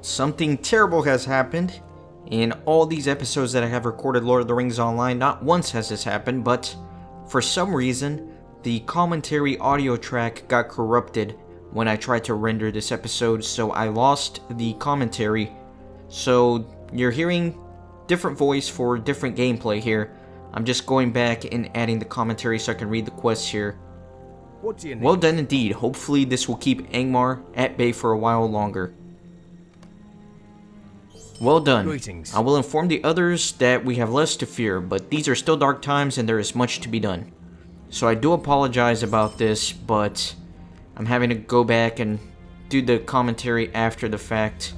something terrible has happened. In all these episodes that I have recorded Lord of the Rings Online, not once has this happened, but for some reason, the commentary audio track got corrupted when I tried to render this episode, so I lost the commentary. So you're hearing different voice for different gameplay here. I'm just going back and adding the commentary so I can read the quests here. What do you? Well done indeed. Hopefully this will keep Angmar at bay for a while longer. Well done. Greetings. I will inform the others that we have less to fear, but these are still dark times and there is much to be done. So I do apologize about this, but I'm having to go back and do the commentary after the fact.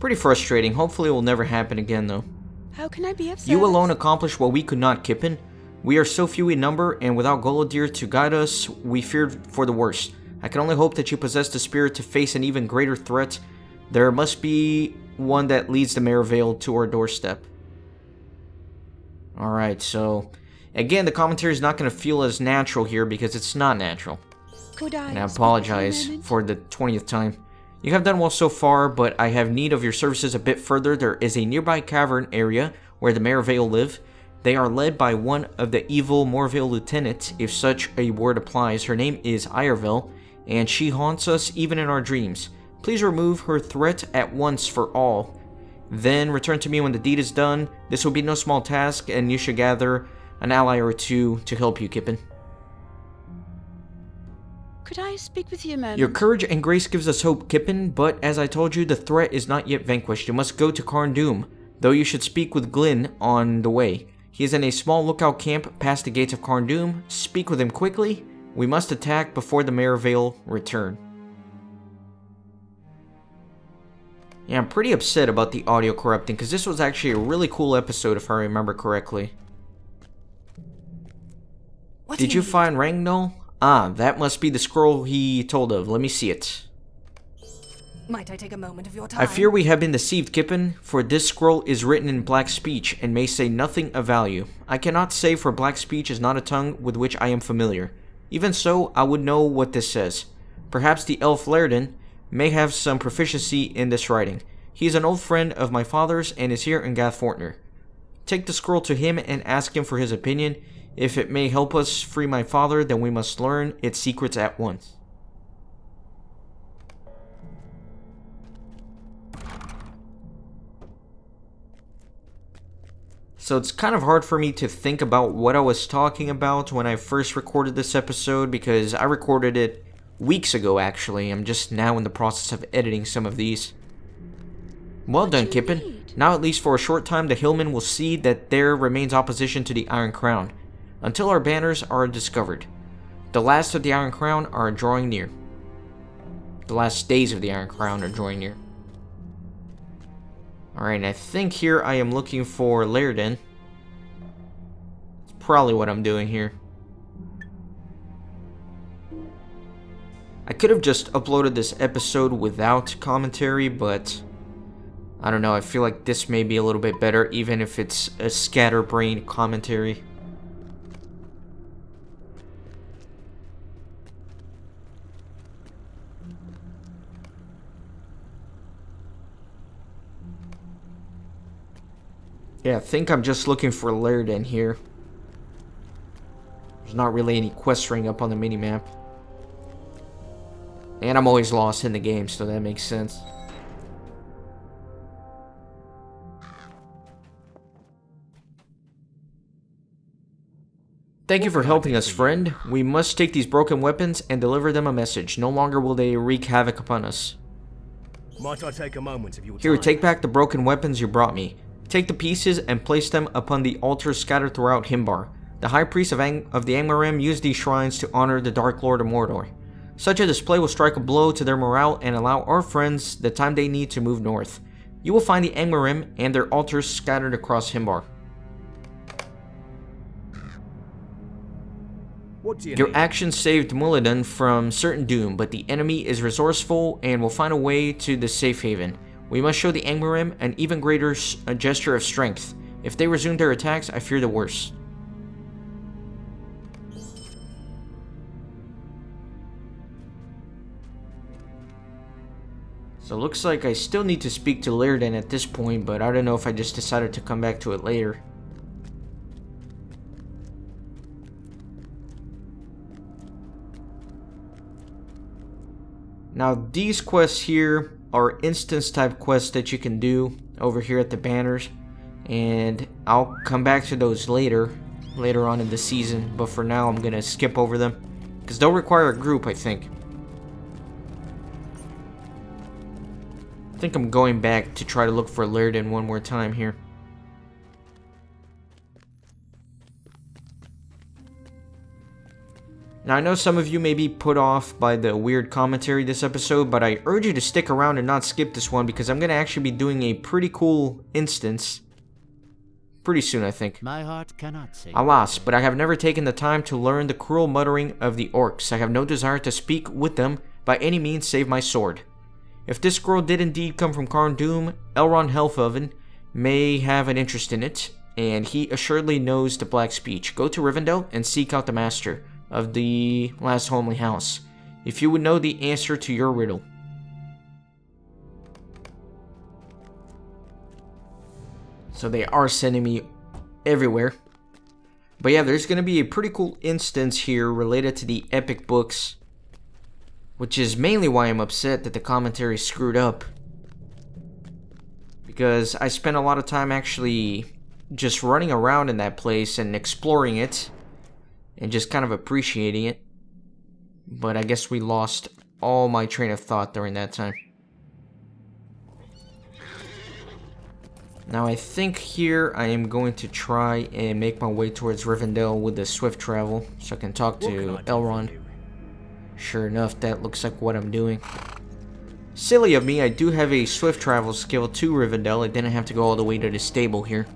Pretty frustrating. Hopefully it will never happen again though. How can I be of You alone accomplished what we could not, Kippen. We are so few in number, and without Golodir to guide us, we feared for the worst. I can only hope that you possess the spirit to face an even greater threat. There must be one that leads the Mayorvale to our doorstep. Alright, so... Again, the commentary is not going to feel as natural here because it's not natural. Could I And I speak with you a apologize for the 20th time. You have done well so far, but I have need of your services a bit further. There is a nearby cavern area where the Mayorvale live. They are led by one of the evil Morvale lieutenants, if such a word applies. Her name is Ireville, and she haunts us even in our dreams. Please remove her threat at once for all. Then return to me when the deed is done. This will be no small task, and you should gather an ally or two to help you, Kippen. Could I speak with you moment? Your courage and grace gives us hope, Kippen, but as I told you, the threat is not yet vanquished. You must go to Carn Dûm, though you should speak with Glynn on the way. He is in a small lookout camp past the gates of Carn Dûm. Speak with him quickly. We must attack before the Mayorvale return. Yeah, I'm pretty upset about the audio corrupting, because this was actually a really cool episode if I remember correctly. What Did you need? find Rangnol? Ah, that must be the scroll he told of. Let me see it. Might I take a moment of your time? I fear we have been deceived, Kippen, for this scroll is written in black speech and may say nothing of value. I cannot say for black speech is not a tongue with which I am familiar. Even so, I would know what this says. Perhaps the elf Laerden may have some proficiency in this writing. He is an old friend of my father's and is here in Gath Forthnír. Take the scroll to him and ask him for his opinion. If it may help us free my father, then we must learn its secrets at once. So it's kind of hard for me to think about what I was talking about when I first recorded this episode because I recorded it weeks ago actually. I'm just now in the process of editing some of these. Well What done, Kippen. need? Now at least for a short time the Hillmen will see that there remains opposition to the Iron Crown until our banners are discovered. The last of the Iron Crown are drawing near. The last days of the Iron Crown are drawing near. Alright, I think here I am looking for Laerden. It's probably what I'm doing here. I could have just uploaded this episode without commentary, but I don't know, I feel like this may be a little bit better, even if it's a scatterbrained commentary. Yeah, I think I'm just looking for Laerden here. There's not really any quest ring up on the minimap. And I'm always lost in the game, so that makes sense. Thank you for helping us, friend. We must take these broken weapons and deliver them a message. No longer will they wreak havoc upon us. Might I take a moment of your Here, time? take back the broken weapons you brought me. Take the pieces and place them upon the altars scattered throughout Himbar. The High Priest of, Ang- of the Angmarim used these shrines to honor the Dark Lord of Mordor. Such a display will strike a blow to their morale and allow our friends the time they need to move north. You will find the Angmarim and their altars scattered across Himbar. What do you Your actions saved Muladin from certain doom, but the enemy is resourceful and will find a way to the safe haven. We must show the Angmarim an even greater gesture of strength. If they resume their attacks, I fear the worst. So looks like I still need to speak to Laerden at this point, but I don't know if I just decided to come back to it later. Now these quests here are instance type quests that you can do over here at the banners and I'll come back to those later later on in the season but for now I'm gonna skip over them because they'll require a group I think think I'm going back to try to look for Laerden one more time here Now, I know some of you may be put off by the weird commentary this episode, but I urge you to stick around and not skip this one because I'm going to actually be doing a pretty cool instance pretty soon, I think. My heart cannot say. Alas, but I have never taken the time to learn the cruel muttering of the orcs. I have no desire to speak with them by any means save my sword. If this scroll did indeed come from Carn Dûm, Elrond Half-elven may have an interest in it, and he assuredly knows the Black Speech. Go to Rivendell and seek out the Master of the last homely house, if you would know the answer to your riddle. So they are sending me everywhere. But yeah, there's going to be a pretty cool instance here related to the epic books. Which is mainly why I'm upset that the commentary screwed up. Because I spent a lot of time actually just running around in that place and exploring it and just kind of appreciating it. But I guess we lost all my train of thought during that time. Now I think here I am going to try and make my way towards Rivendell with the swift travel so I can talk can to do Elrond. Sure enough, that looks like what I'm doing. Silly of me, I do have a swift travel skill to Rivendell. I didn't have to go all the way to the stable here.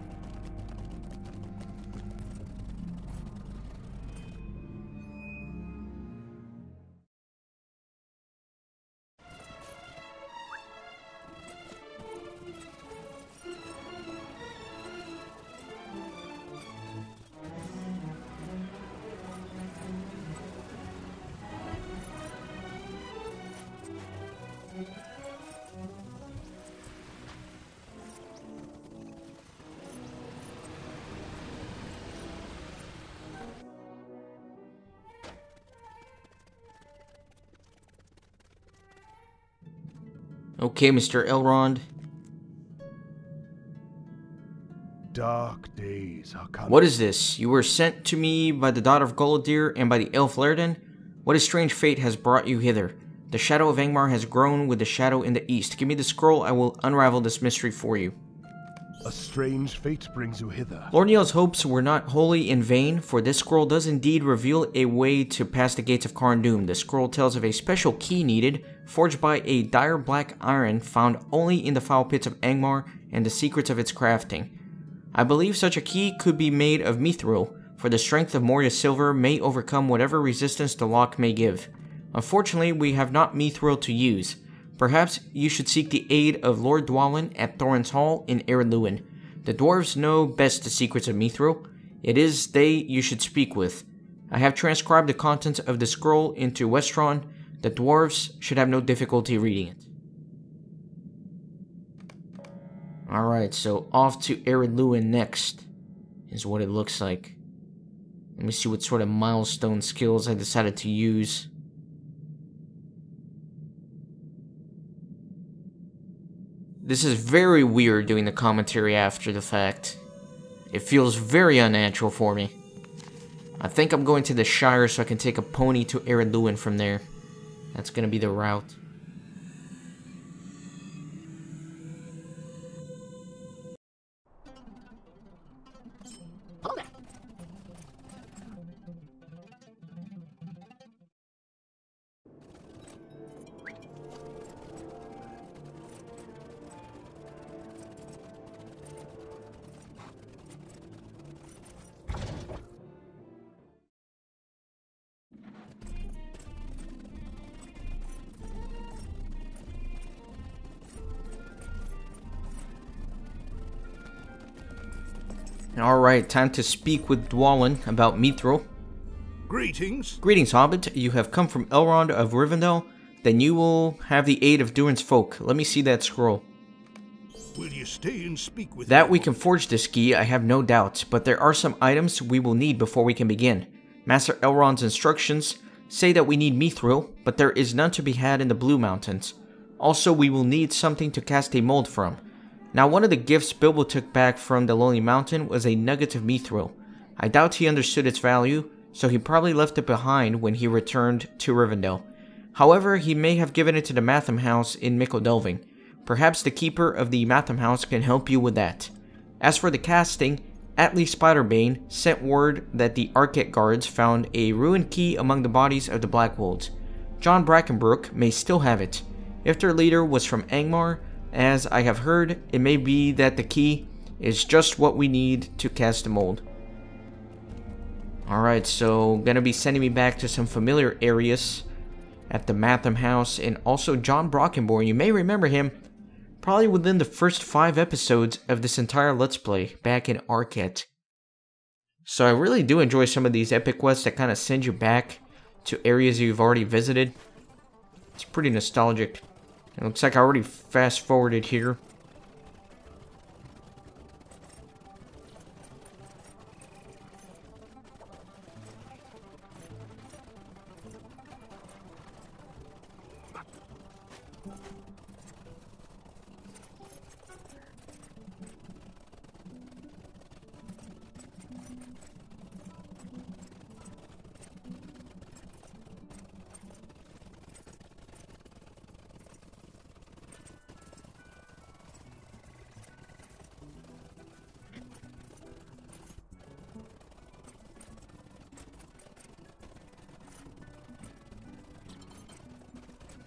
Okay, Mr. Elrond. Dark days are coming. What is this? You were sent to me by the daughter of Golodir and by the elf Laerden? What a strange fate has brought you hither? The shadow of Angmar has grown with the shadow in the east. Give me the scroll, I will unravel this mystery for you. A strange fate brings you hither. Lord Neil's hopes were not wholly in vain, for this scroll does indeed reveal a way to pass the gates of Carn Dûm. The scroll tells of a special key needed, forged by a dire black iron found only in the foul pits of Angmar and the secrets of its crafting. I believe such a key could be made of mithril, for the strength of Moria's silver may overcome whatever resistance the lock may give. Unfortunately, we have not mithril to use. Perhaps you should seek the aid of Lord Dwalin at Thorin's Hall in Ered Luin. The dwarves know best the secrets of mithril. It is they you should speak with. I have transcribed the contents of the scroll into Westron. The dwarves should have no difficulty reading it. Alright, so off to Ered Luin next, is what it looks like. Let me see what sort of milestone skills I decided to use. This is very weird doing the commentary after the fact. It feels very unnatural for me. I think I'm going to the Shire so I can take a pony to Ered Luin from there. That's gonna be the route. Alright, time to speak with Dwalin about Mithril. Greetings. Greetings, Hobbit. You have come from Elrond of Rivendell. then you will have the aid of Durin's folk. Let me see that scroll. Will you stay and speak with That me? we can forge this key, I have no doubt, but there are some items we will need before we can begin. Master Elrond's instructions say that we need Mithril, but there is none to be had in the Blue Mountains. Also, we will need something to cast a mold from. Now, one of the gifts Bilbo took back from the Lonely Mountain was a nugget of Mithril. I doubt he understood its value, so he probably left it behind when he returned to Rivendell. However, he may have given it to the Mathom House in Delving. Perhaps the keeper of the Mathom House can help you with that. As for the casting, Atli Spiderbane sent word that the Archet guards found a ruined key among the bodies of the Blackwolds. John Brackenbrook may still have it. If their leader was from Angmar, as I have heard, it may be that the key is just what we need to cast the mold. Alright, so gonna be sending me back to some familiar areas at the Mathom House and also John Brockenborn. You may remember him probably within the first five episodes of this entire Let's Play back in Archet. So I really do enjoy some of these epic quests that kind of send you back to areas you've already visited. It's pretty nostalgic. It looks like I already fast forwarded here.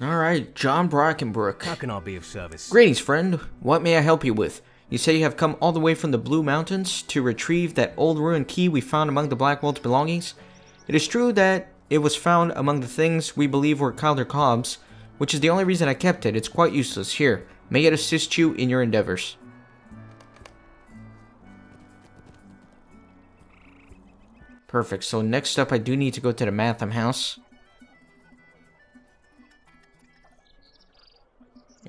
Alright, John Brockenbrook. How can I be of service? Greetings, friend. What may I help you with? You say you have come all the way from the Blue Mountains to retrieve that old ruined key we found among the Blackwolds' belongings? It is true that it was found among the things we believe were Calder Cobb's, which is the only reason I kept it. It's quite useless. Here, may it assist you in your endeavors. Perfect. So next up, I do need to go to the Mathom house.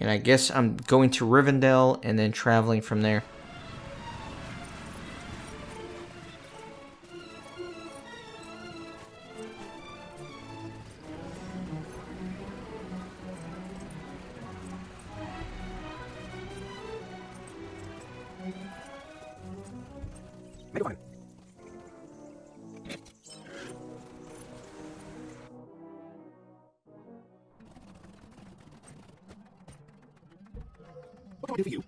And I guess I'm going to Rivendell and then traveling from there. Can I do for you?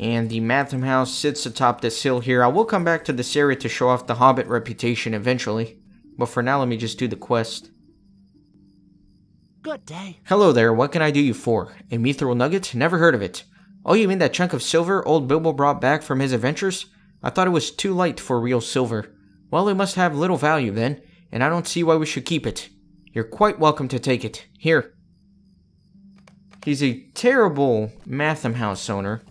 And the Mathom House sits atop this hill here. I will come back to this area to show off the Hobbit reputation eventually. But for now, let me just do the quest. Good day. Hello there, what can I do you for? A mithril nugget? Never heard of it. Oh, you mean that chunk of silver old Bilbo brought back from his adventures? I thought it was too light for real silver. Well, it must have little value then, and I don't see why we should keep it. You're quite welcome to take it. Here. He's a terrible Mathom House owner.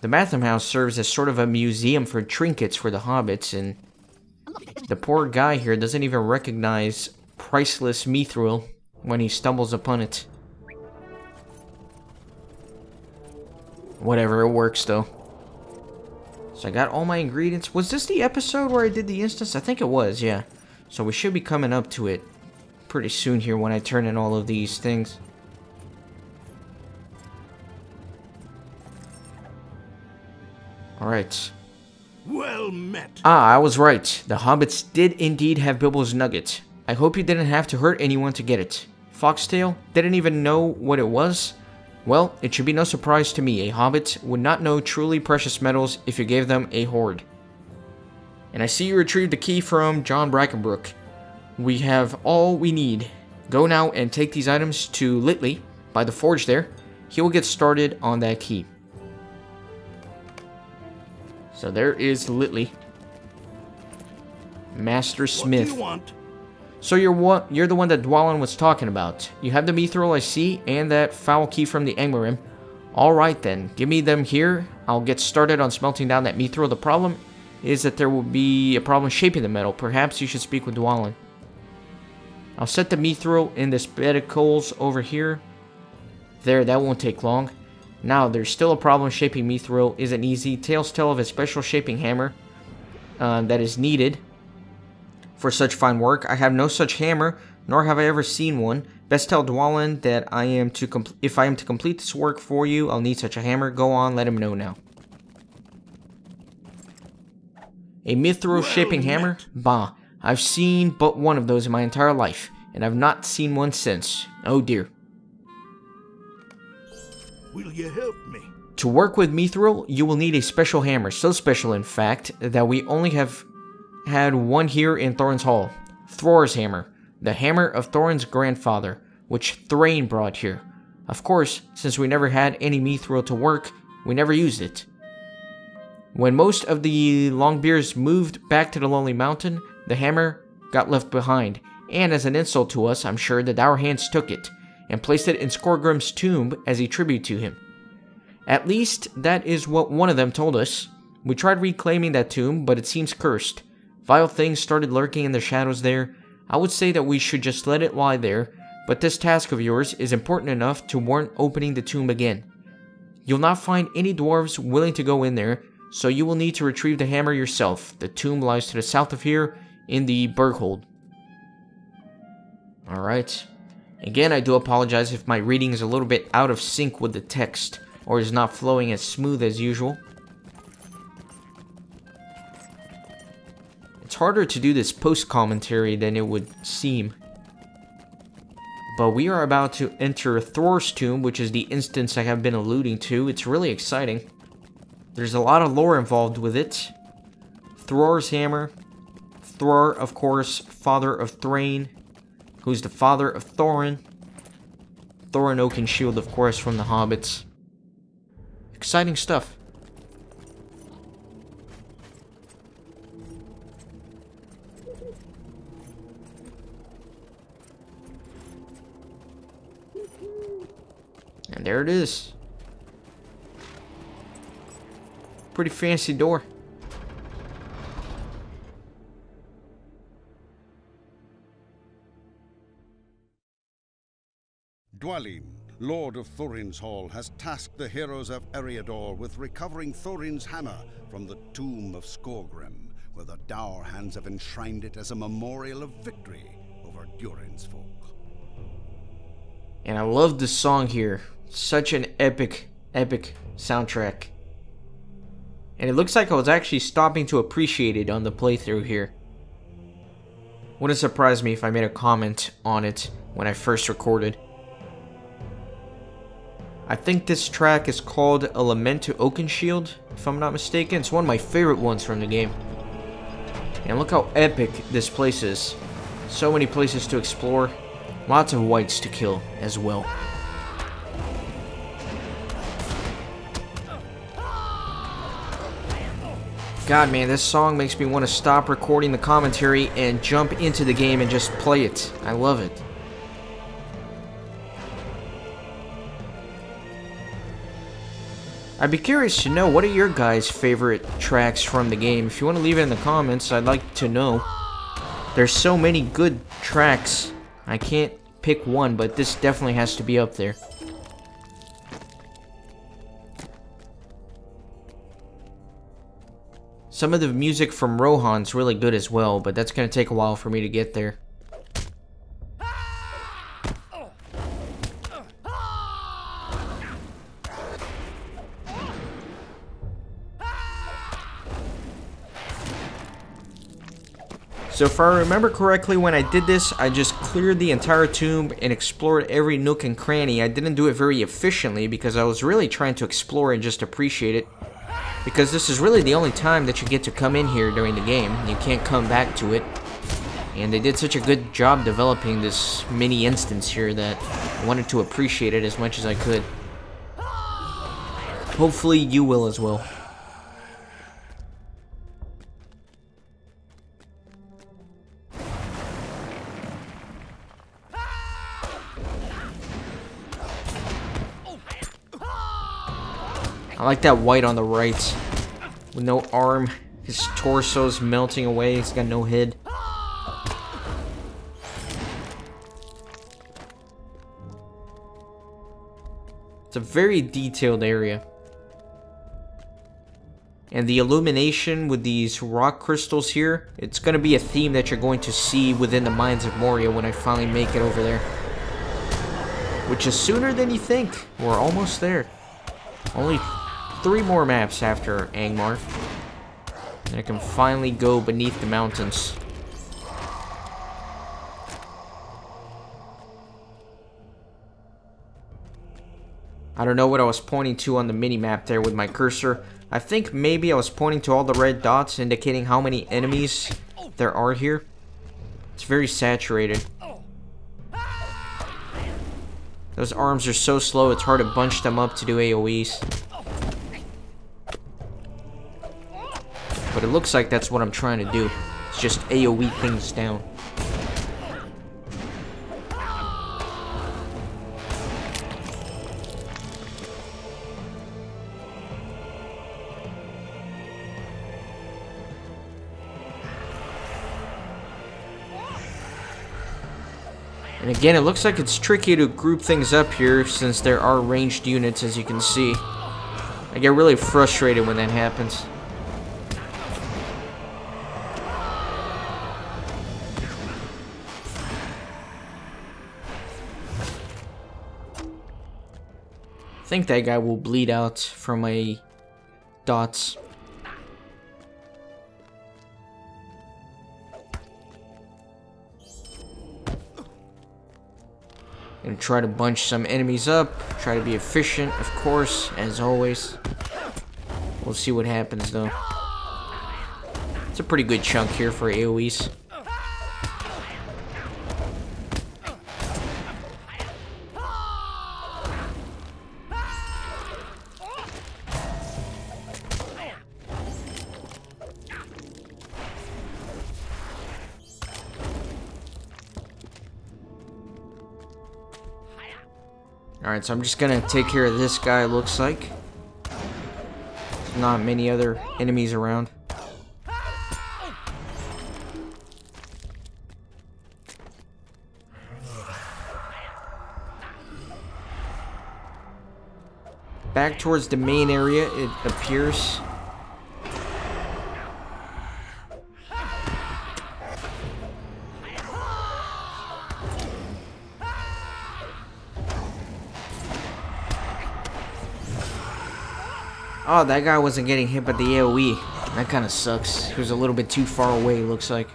The Mathom House serves as sort of a museum for trinkets for the hobbits, and the poor guy here doesn't even recognize priceless mithril when he stumbles upon it. Whatever, it works though. So I got all my ingredients. Was this the episode where I did the instance? I think it was, yeah. So we should be coming up to it pretty soon here when I turn in all of these things. Alright. Well met. Ah, I was right. The hobbits did indeed have Bilbo's nugget. I hope you didn't have to hurt anyone to get it. Foxtail didn't even know what it was? Well, it should be no surprise to me. A hobbit would not know truly precious metals if you gave them a hoard. And I see you retrieved the key from John Brackenbrook. We have all we need. Go now and take these items to Litley by the forge there. He will get started on that key. So there is Litley. Master What do Smith. you want? So you're? You're the one that Dwalin was talking about. You have the mithril I see, and that foul key from the Angmarim. Alright then, give me them here. I'll get started on smelting down that mithril. The problem is that there will be a problem shaping the metal. Perhaps you should speak with Dwalin. I'll set the mithril in this bed of coals over here. There, that won't take long. Now, there's still a problem shaping mithril isn't easy. Tales tell of a special shaping hammer uh, that is needed for such fine work. I have no such hammer, nor have I ever seen one. Best tell Dwalin that I am to if I am to complete this work for you, I'll need such a hammer. Go on, let him know now. A mithril shaping Well hammer? Bah, I've seen but one of those in my entire life, and I've not seen one since. Oh dear. Will you help me? To work with Mithril, you will need a special hammer, so special in fact, that we only have had one here in Thorin's Hall. Thrór's hammer, the hammer of Thorin's grandfather, which Thrain brought here. Of course, since we never had any Mithril to work, we never used it. When most of the Longbeards moved back to the Lonely Mountain, the hammer got left behind, and as an insult to us, I'm sure that our hands took it, and placed it in Skorgrim's tomb as a tribute to him. At least, that is what one of them told us. We tried reclaiming that tomb, but it seems cursed. Vile things started lurking in the shadows there. I would say that we should just let it lie there, but this task of yours is important enough to warrant opening the tomb again. You'll not find any dwarves willing to go in there, so you will need to retrieve the hammer yourself. The tomb lies to the south of here, in the Berghold. Alright. Again, I do apologize if my reading is a little bit out of sync with the text, or is not flowing as smooth as usual. It's harder to do this post-commentary than it would seem. But we are about to enter Thrór's tomb, which is the instance I have been alluding to. It's really exciting. There's a lot of lore involved with it. Thrór's hammer. Thor, of course, father of Thrain, who's the father of Thorin. Thorin Oakenshield, of course, from the Hobbits. Exciting stuff. There it is. Pretty fancy door. Dwalin, Lord of Thorin's Hall, has tasked the heroes of Eriador with recovering Thorin's hammer from the tomb of Skorgrim, where the Dourhands have enshrined it as a memorial of victory over Durin's folk. And I love the song here. Such an epic, epic soundtrack. And it looks like I was actually stopping to appreciate it on the playthrough here. Wouldn't surprise me if I made a comment on it when I first recorded. I think this track is called A Lament to Oakenshield, if I'm not mistaken. It's one of my favorite ones from the game. And look how epic this place is. So many places to explore. Lots of wights to kill as well. God, man, this song makes me want to stop recording the commentary and jump into the game and just play it. I love it. I'd be curious to know what are your guys' favorite tracks from the game. If you want to leave it in the comments, I'd like to know. There's so many good tracks. I can't pick one, but this definitely has to be up there. Some of the music from Rohan's really good as well, but that's going to take a while for me to get there. So if I remember correctly, when I did this, I just cleared the entire tomb and explored every nook and cranny. I didn't do it very efficiently because I was really trying to explore and just appreciate it. Because this is really the only time that you get to come in here during the game. You can't come back to it. And they did such a good job developing this mini instance here that I wanted to appreciate it as much as I could. Hopefully you will as well. I like that wight on the right. With no arm. His torso's melting away. He's got no head. It's a very detailed area. And the illumination with these rock crystals here, it's going to be a theme that you're going to see within the Mines of Moria when I finally make it over there. Which is sooner than you think. We're almost there. Only three more maps after Angmar. And I can finally go beneath the mountains. I don't know what I was pointing to on the mini-map there with my cursor. I think maybe I was pointing to all the red dots indicating how many enemies there are here. It's very saturated. Those arms are so slow, it's hard to bunch them up to do AoEs. But it looks like that's what I'm trying to do. It's just AoE things down. And again, it looks like it's tricky to group things up here since there are ranged units, as you can see. I get really frustrated when that happens. Think that guy will bleed out from my dots. Gonna try to bunch some enemies up. Try to be efficient, of course, as always. We'll see what happens, though. It's a pretty good chunk here for AoEs. Alright, so I'm just gonna take care of this guy, looks like. Not many other enemies around. Back towards the main area, it appears. Oh, that guy wasn't getting hit by the AoE. That kind of sucks. He was a little bit too far away, looks like.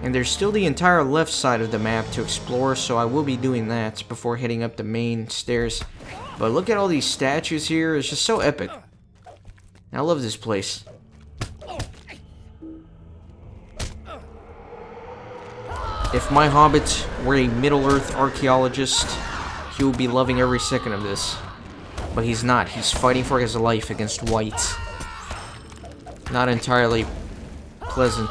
And there's still the entire left side of the map to explore, so I will be doing that before heading up the main stairs. But look at all these statues here, it's just so epic. I love this place. If my hobbit were a Middle-earth archaeologist, he would be loving every second of this. But he's not. He's fighting for his life against wight. Not entirely pleasant.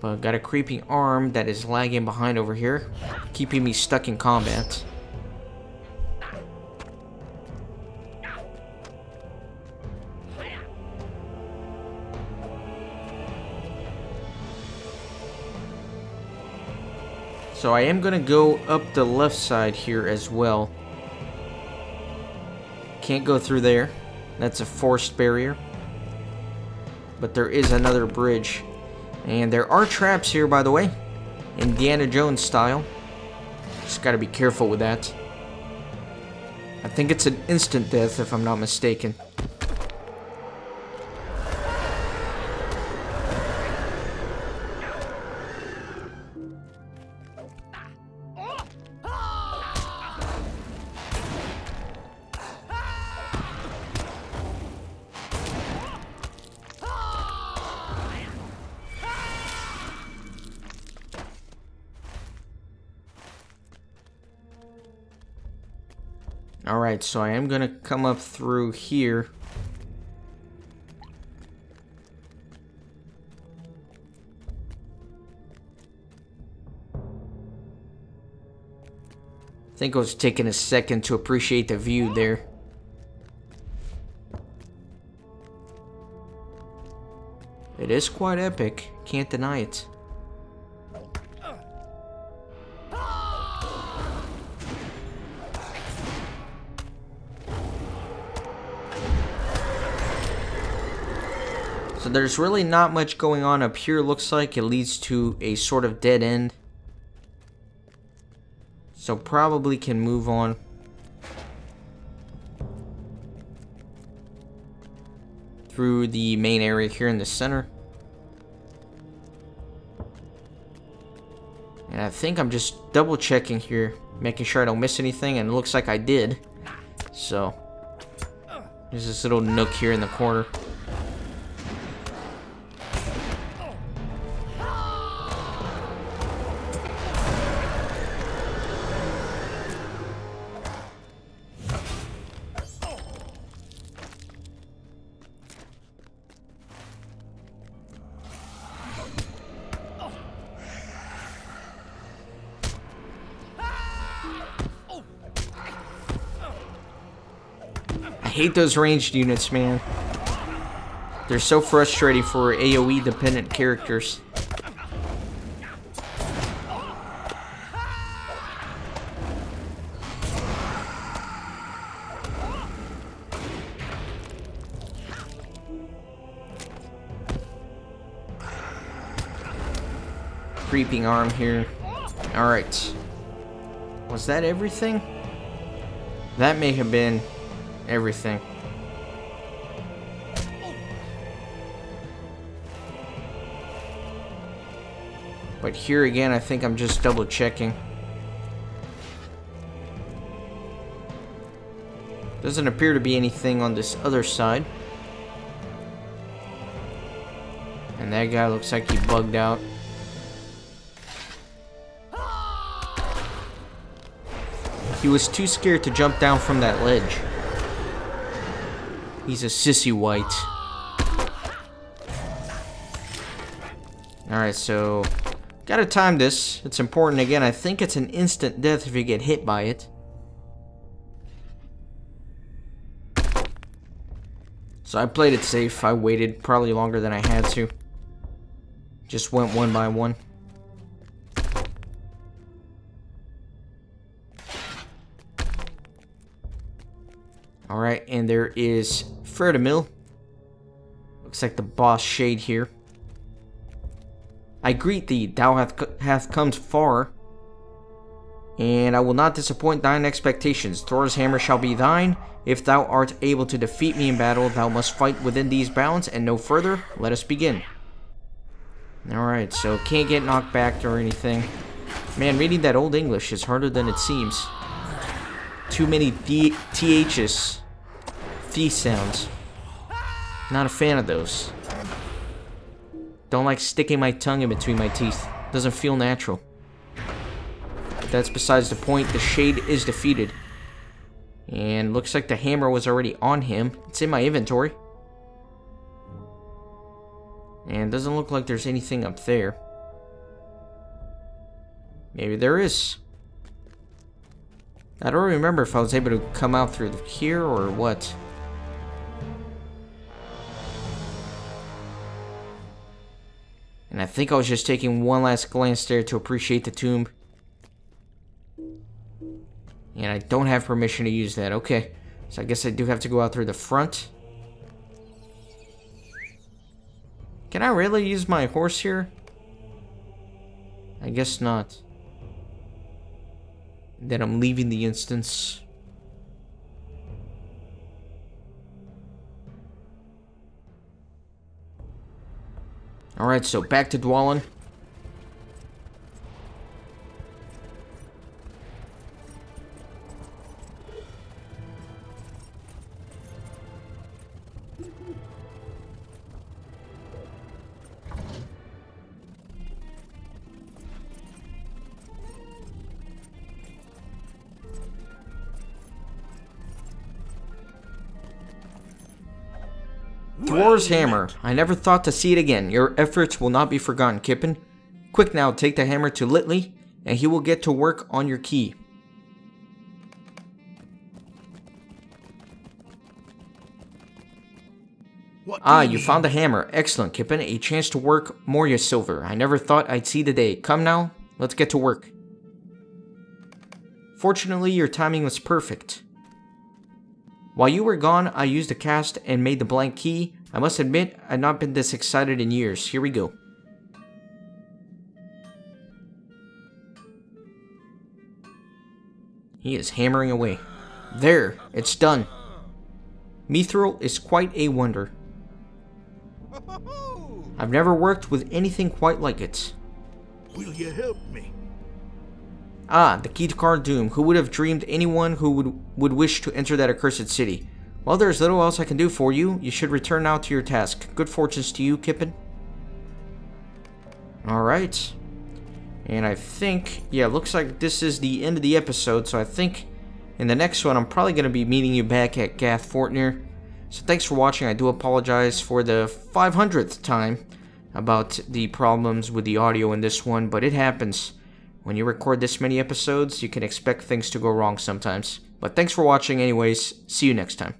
But got a creeping arm that is lagging behind over here, keeping me stuck in combat. So I am going to go up the left side here as well. Can't go through there. That's a forced barrier. But there is another bridge. And there are traps here, by the way. Indiana Jones style. Just gotta be careful with that. I think it's an instant death, if I'm not mistaken. Alright, so I am going to come up through here. I think I was taking a second to appreciate the view there. It is quite epic, can't deny it. So there's really not much going on up here, looks like. It leads to a sort of dead end. So probably can move on. Through the main area here in the center. And I think I'm just double checking here, making sure I don't miss anything, and it looks like I did. So, there's this little nook here in the corner. Hate those ranged units, man. They're so frustrating for AoE dependent characters. Creeping arm here. Alright. Was that everything? That may have been everything. But here again, I think I'm just double checking. Doesn't appear to be anything on this other side. And that guy looks like he bugged out. He was too scared to jump down from that ledge. He's a sissy wight. Alright, so... Gotta time this. It's important. Again, I think it's an instant death if you get hit by it. So I played it safe. I waited probably longer than I had to. Just went one by one. Alright, and there is Ferdamil. Looks like the boss shade here. I greet thee, thou hath, hath come far, and I will not disappoint thine expectations. Thrór's hammer shall be thine. If thou art able to defeat me in battle, thou must fight within these bounds, and no further. Let us begin. Alright, so can't get knocked back or anything. Man, reading that old English is harder than it seems. Too many th THs. Th sounds. Not a fan of those. Don't like sticking my tongue in between my teeth. Doesn't feel natural. That's besides the point. The shade is defeated. And looks like the hammer was already on him. It's in my inventory. And doesn't look like there's anything up there. Maybe there is. I don't remember if I was able to come out through the here or what. And I think I was just taking one last glance there to appreciate the tomb. And I don't have permission to use that. Okay. So I guess I do have to go out through the front. Can I really use my horse here? I guess not. Then I'm leaving the instance. Alright, so back to Dwalin. Thrór's hammer. I never thought to see it again. Your efforts will not be forgotten, Kippen. Quick now, take the hammer to Litley, and he will get to work on your key. ah, you, you found the hammer. Excellent, Kippen. A chance to work Moria silver. I never thought I'd see the day. Come now, let's get to work. Fortunately, your timing was perfect. While you were gone, I used the cast and made the blank key. I must admit, I've not been this excited in years. Here we go. He is hammering away. There, it's done. Mithril is quite a wonder. I've never worked with anything quite like it. Will you help me? Ah, the key to Carn Dûm. Who would have dreamed anyone who would, would wish to enter that accursed city? Well, there's little else I can do for you. You should return now to your task. Good fortunes to you, Kippen. Alright. And I think, yeah, looks like this is the end of the episode, so I think in the next one I'm probably going to be meeting you back at Gath Forthnír. So thanks for watching. I do apologize for the 500th time about the problems with the audio in this one, but it happens. When you record this many episodes, you can expect things to go wrong sometimes. But thanks for watching anyways. See you next time.